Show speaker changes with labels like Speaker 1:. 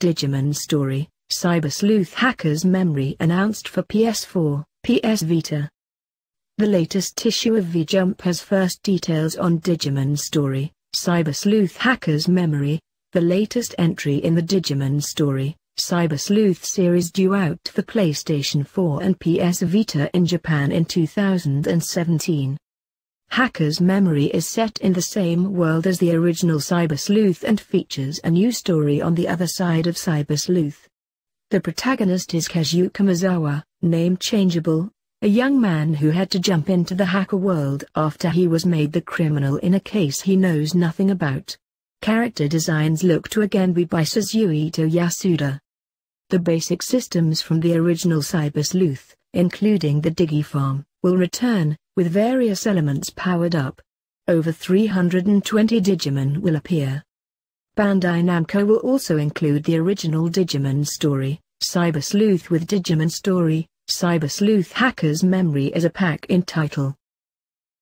Speaker 1: Digimon Story, Cyber Sleuth Hacker's Memory announced for PS4, PS Vita. The latest issue of V-Jump has first details on Digimon Story, Cyber Sleuth Hacker's Memory, the latest entry in the Digimon Story, Cyber Sleuth series due out for PlayStation 4 and PS Vita in Japan in 2017. Hacker's Memory is set in the same world as the original Cyber Sleuth and features a new story on the other side of Cyber Sleuth. The protagonist is Keisuke Amazawa, name changeable, a young man who had to jump into the hacker world after he was made the criminal in a case he knows nothing about. Character designs look to again be by Suzuhito Yasuda. The basic systems from the original Cyber Sleuth, including the Digifarm, will return, with various elements powered up. Over 320 Digimon will appear. Bandai Namco will also include the original Digimon story, Cyber Sleuth with Digimon Story, Cyber Sleuth Hacker's Memory as a pack in title.